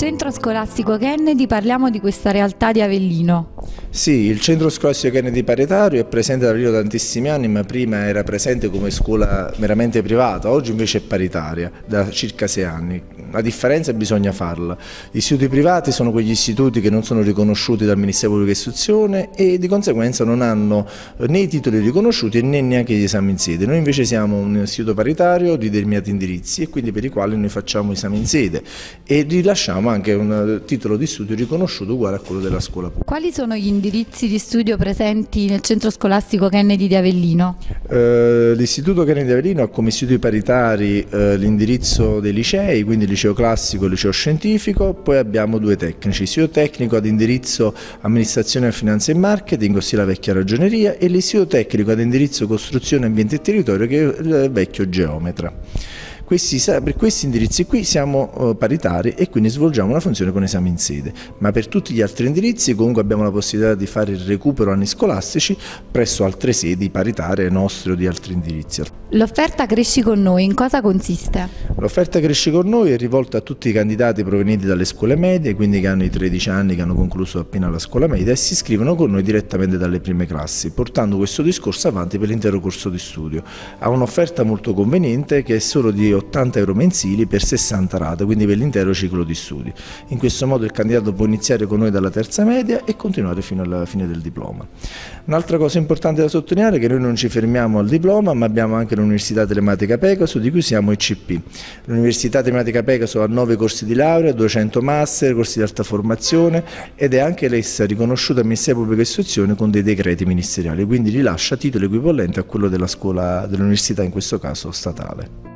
Centro Scolastico Kennedy parliamo di questa realtà di Avellino. Sì, il Centro Scolastico Kennedy Paritario è presente da Avellino tantissimi anni, ma prima era presente come scuola meramente privata, oggi invece è paritaria da circa sei anni. La differenza bisogna farla. Gli istituti privati sono quegli istituti che non sono riconosciuti dal Ministero Pubblico Istruzione e di conseguenza non hanno né i titoli riconosciuti né neanche gli esami in sede. Noi invece siamo un istituto paritario di determinati indirizzi e quindi per i quali noi facciamo esami in sede e rilasciamo anche un titolo di studio riconosciuto uguale a quello della scuola pubblica. Quali sono gli indirizzi di studio presenti nel centro scolastico Kennedy di Avellino? Eh, L'istituto Kennedy di Avellino ha come istituti paritari eh, l'indirizzo dei licei, quindi il liceo classico e liceo scientifico, poi abbiamo due tecnici, l'istituto tecnico ad indirizzo amministrazione, finanza e marketing, ossia la vecchia ragioneria, e l'istituto tecnico ad indirizzo costruzione, ambiente e territorio, che è il vecchio geometra. Questi, per questi indirizzi qui siamo eh, paritari e quindi svolgiamo una funzione con esami in sede, ma per tutti gli altri indirizzi comunque abbiamo la possibilità di fare il recupero anni scolastici presso altre sedi paritarie nostre o di altri indirizzi. L'offerta Cresci con noi in cosa consiste? L'offerta Cresci con noi è rivolta a tutti i candidati provenienti dalle scuole medie, quindi che hanno i 13 anni, che hanno concluso appena la scuola media e si iscrivono con noi direttamente dalle prime classi, portando questo discorso avanti per l'intero corso di studio. Ha un'offerta molto conveniente che è solo di 80 euro mensili per 60 rate, quindi per l'intero ciclo di studi. In questo modo il candidato può iniziare con noi dalla terza media e continuare fino alla fine del diploma. Un'altra cosa importante da sottolineare è che noi non ci fermiamo al diploma, ma abbiamo anche l'Università Telematica Pegaso, di cui siamo ICP. L'Università Telematica Pegaso ha 9 corsi di laurea, 200 master, corsi di alta formazione ed è anche l'essa riconosciuta Ministero Pubblica Istruzione con dei decreti ministeriali, quindi rilascia titolo equivalente a quello della scuola dell'università, in questo caso statale.